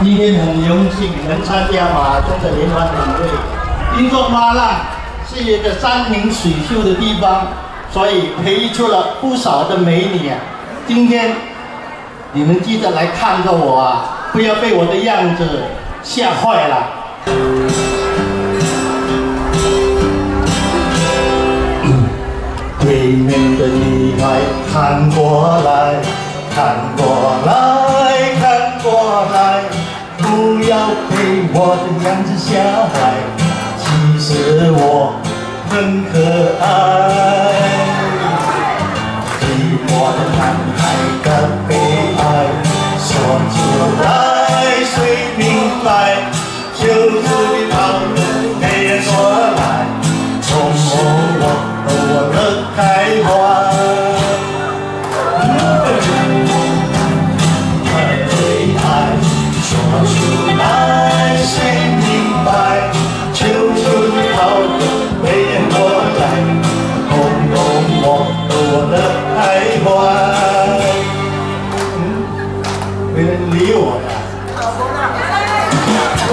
今天很荣幸能参加马中的联欢晚会。听说马浪是一个山明水秀的地方，所以培育出了不少的美女啊。今天你们记得来看着我啊，不要被我的样子吓坏了。对面的女孩看过来，看过来，看过来，要陪我的样子小孩。其实我很可爱。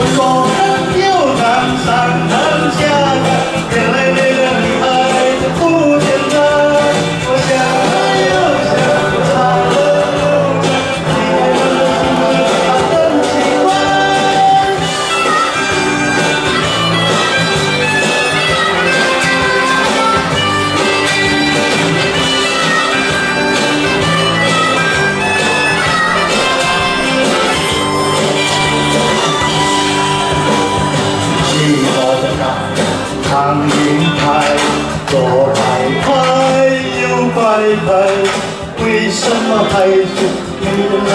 我说人又难右拍拍，为什么还是没人来？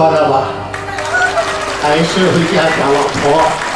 算了吧，还是回家找老婆。